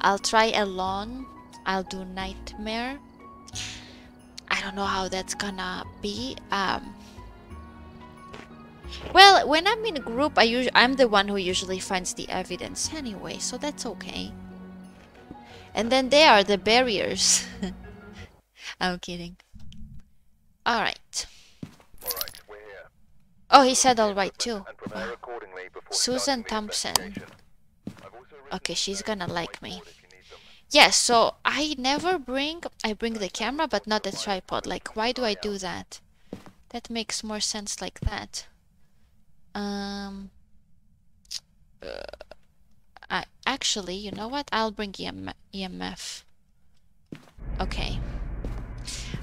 I'll try alone. I'll do nightmare. I don't know how that's gonna be. Um, well, when I'm in a group, I usually I'm the one who usually finds the evidence anyway, so that's okay. And then there are the barriers. I'm kidding. All right. All right, we're here. Oh, he said all right too. And prepare accordingly before Susan Thompson. Okay, she's gonna like me. Yes, so I never bring I bring the camera but not the tripod. Like why do I do that? That makes more sense like that. Um uh, I actually, you know what? I'll bring EM, EMF. Okay.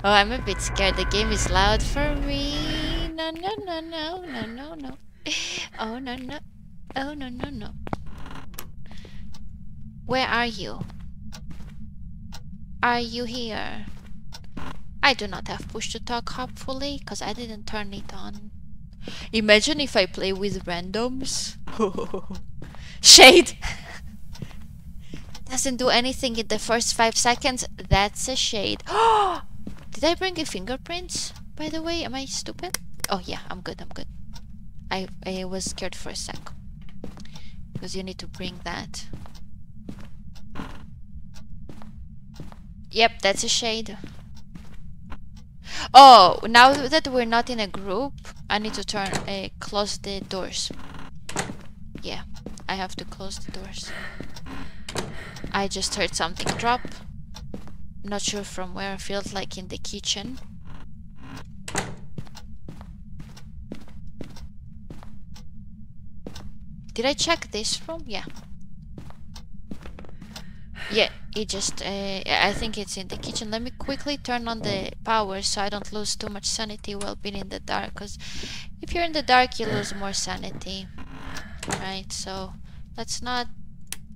Oh, I'm a bit scared. The game is loud for me. No, no, no, no, no, no, no. Oh, no, no. Oh, no, no, no. Where are you? Are you here? I do not have push to talk, hopefully, because I didn't turn it on. Imagine if I play with randoms. Shade! Doesn't do anything in the first five seconds. That's a shade. Did I bring a fingerprints? By the way, am I stupid? Oh yeah, I'm good, I'm good. I, I was scared for a sec. Because you need to bring that. Yep, that's a shade. Oh, now that we're not in a group, I need to turn, uh, close the doors. Yeah, I have to close the doors. I just heard something drop. Not sure from where. I felt like in the kitchen. Did I check this room? Yeah. Yeah, it just, uh, I think it's in the kitchen. Let me quickly turn on the power so I don't lose too much sanity while being in the dark. Because if you're in the dark, you lose more sanity. Right, so let's not...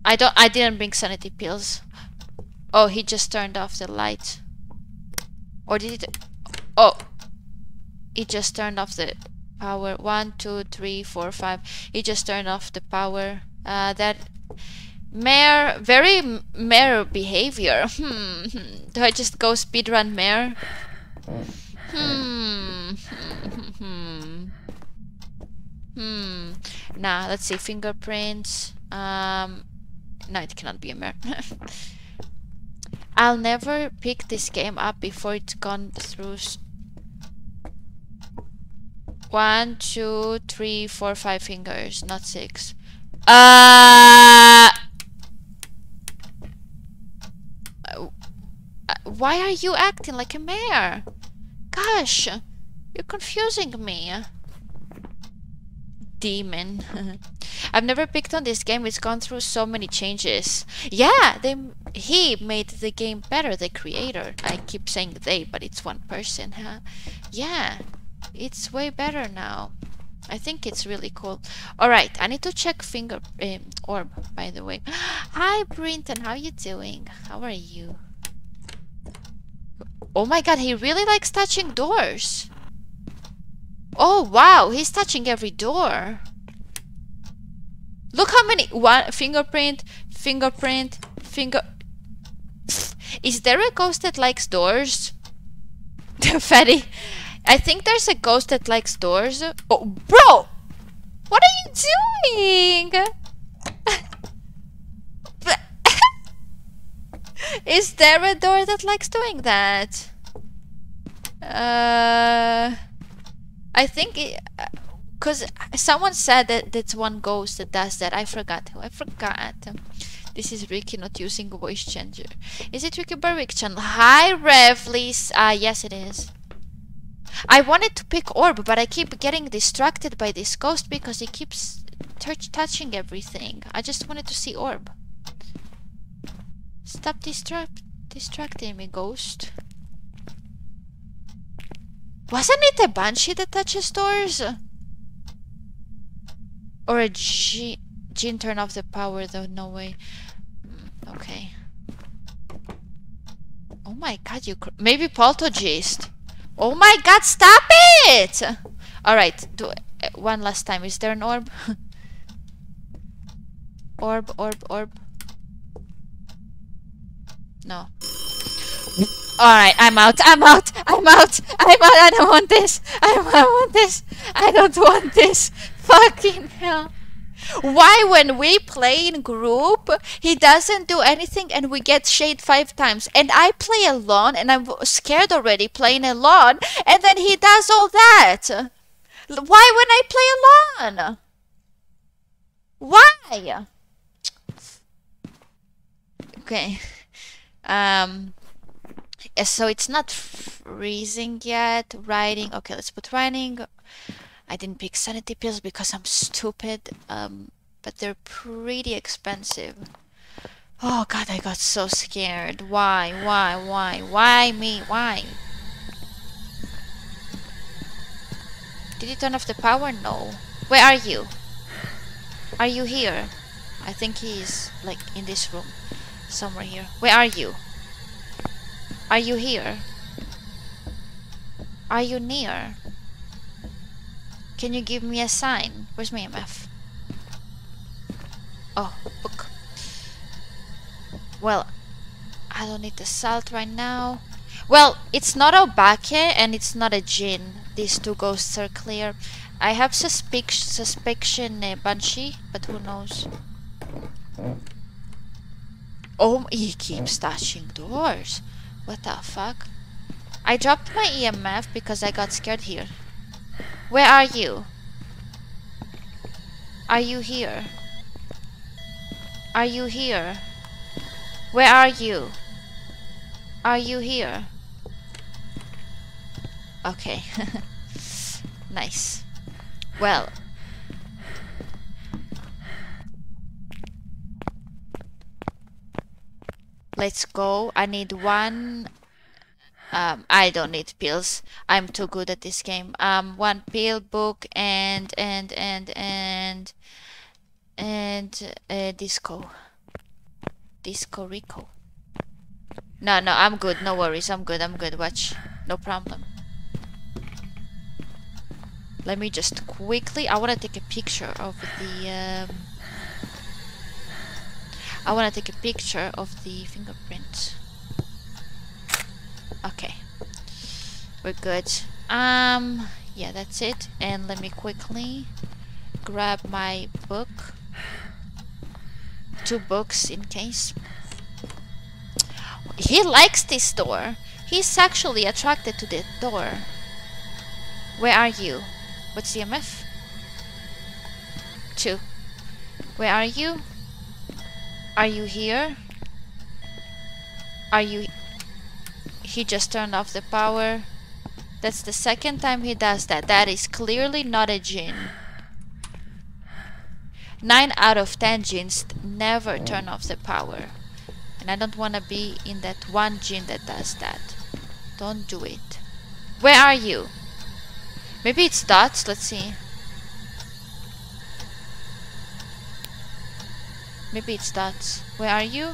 I don't, I didn't bring sanity pills. Oh, he just turned off the light. Or did it... Oh! He just turned off the power. One, two, three, four, five. He just turned off the power. Uh, that Mare, very mare behavior. Hmm. hmm. Do I just go speedrun mare? Hmm. Hmm. Hmm. Hmm. Nah, let's see. Fingerprints. Um. No, it cannot be a mare. I'll never pick this game up before it's gone through. One, two, three, four, five fingers, not six. Uh, Why are you acting like a mare? Gosh, you're confusing me. Demon. I've never picked on this game. It's gone through so many changes. Yeah, they he made the game better, the creator. I keep saying they, but it's one person, huh? Yeah, it's way better now. I think it's really cool. All right, I need to check finger um, orb. By the way, hi Brinton, how are you doing? How are you? Oh my God, he really likes touching doors. Oh wow, he's touching every door. Look how many one fingerprint, fingerprint, finger. Is there a ghost that likes doors? Fatty. I think there's a ghost that likes doors. Oh, bro! What are you doing? Is there a door that likes doing that? Uh, I think it, because someone said that that's one ghost that does that. I forgot who. I forgot. This is Ricky not using voice changer. Is it Ricky Berwick channel? Hi, Revlis. Ah, yes, it is. I wanted to pick orb, but I keep getting distracted by this ghost because he keeps touch touching everything. I just wanted to see orb. Stop distract distracting me, ghost. Wasn't it a banshee that touches doors? Or a G Jinn turn off the power though, no way. Mm, Okay. Oh my god, you maybe poltergeist. Oh my god, stop it! Alright, do uh, one last time. Is there an orb? orb, orb, orb. No. Alright, I'm out. I'm out. I'm out. I'm out. I don't want this. I don't want this. I don't want this. Fucking hell. Why, when we play in group, he doesn't do anything and we get shade five times? And I play alone and I'm scared already playing alone, and then he does all that. Why when I play alone? Why? Okay. Um. Uh, So it's not freezing yet. Writing. Okay, let's put writing. I didn't pick sanity pills because I'm stupid. Um, but they're pretty expensive. Oh god, I got so scared. Why? Why? Why? Why me? Why? Did you turn off the power? No. Where are you? Are you here? I think he's like in this room. Somewhere here. Where are you? Are you here? Are you near? Can you give me a sign? Where's my MF? Oh, book. Well, I don't need the salt right now. Well, it's not Obake and it's not a Jinn. These two ghosts are clear. I have suspic suspicion uh, Banshee, but who knows? Oh, he keeps touching doors. What the fuck? I dropped my EMF because I got scared here. Where are you? Are you here? Are you here? Where are you? Are you here? Okay. nice. Well. Let's go. I need one um, I don't need pills. I'm too good at this game. Um, one pill book and and and and and uh, disco, disco Rico. No, no, I'm good. No worries. I'm good. I'm good. Watch, no problem. Let me just quickly. I want to take a picture of the. Um, I want to take a picture of the fingerprint. Okay. We're good. Um, yeah, that's it. And let me quickly grab my book. Two books in case. He likes this door. He's sexually attracted to the door. Where are you? What's the MF? Two. Where are you? Are you here? Are you he just turned off the power. That's the second time he does that. That is clearly not a Jinn. 9 out of 10 Jinns never turn off the power. And I don't want to be in that one Jinn that does that. Don't do it. Where are you? Maybe it's dots. Let's see. Maybe it's dots. Where are you?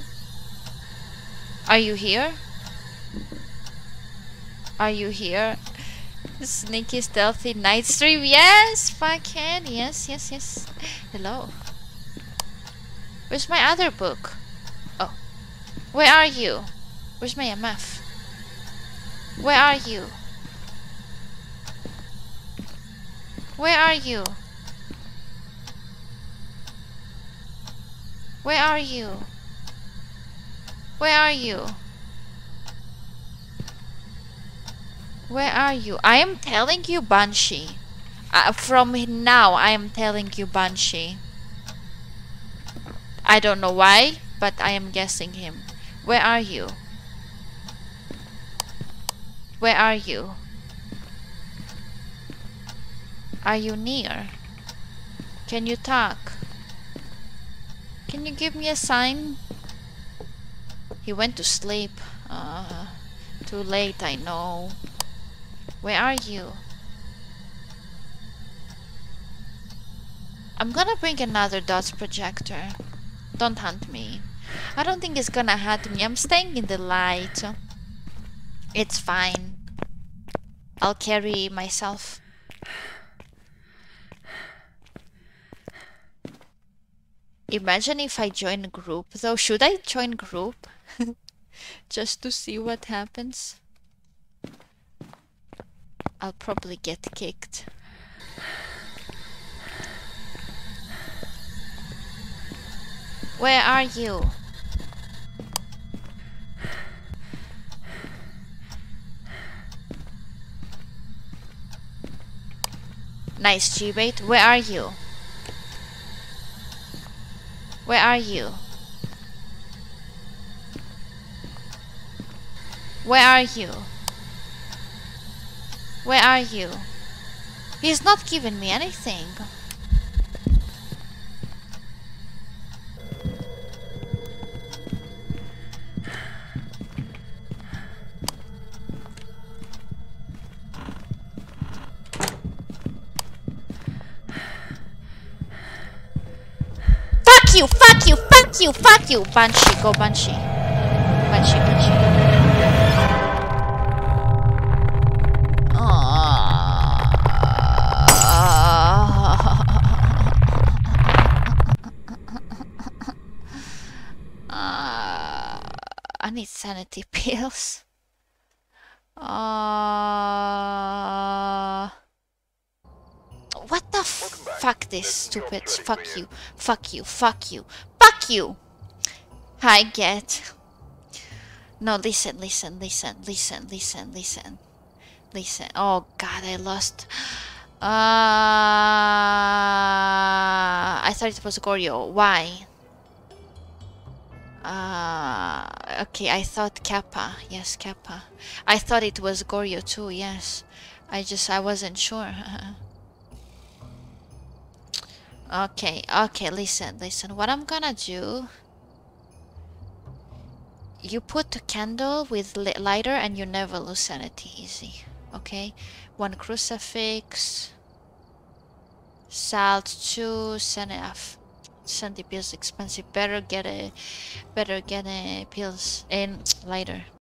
Are you here? Are you here? Sneaky, stealthy night stream. Yes, fucking yes, yes, yes. Hello. Where's my other book? Oh, where are you? Where's my MF? Where are you? Where are you? Where are you? Where are you? Where are you? I am telling you, Banshee. Uh, from now, I am telling you, Banshee. I don't know why, but I am guessing him. Where are you? Where are you? Are you near? Can you talk? Can you give me a sign? He went to sleep. Uh, too late, I know. Where are you? I'm gonna bring another dots projector. Don't hunt me. I don't think it's gonna hunt me. I'm staying in the light. It's fine. I'll carry myself. Imagine if I join a group though. Should I join group? just to see what happens. I'll probably get kicked. Where are you? Nice G-bait. Where are you? Where are you? Where are you? Where are you? He's not giving me anything. Fuck you, fuck you, fuck you, fuck you! Banshee, go Banshee. Banshee, Banshee. Uh, I need sanity pills. Uh, what the fuck this There's some jobs stupid fuck you. fuck you. Fuck you. Fuck you. I get. No listen listen listen listen listen listen. Listen. Oh god I lost. Uh I thought it was Goryo. Why? Uh, okay, I thought Kappa. Yes, Kappa. I thought it was Goryo too, yes. I just, I wasn't sure. okay, okay, listen, listen. What I'm gonna do... You put a candle with lighter and you never lose sanity easy. Okay? One crucifix. Salt, two, sanity. Sandy pills expensive. Better get a, better get a pills and lighter.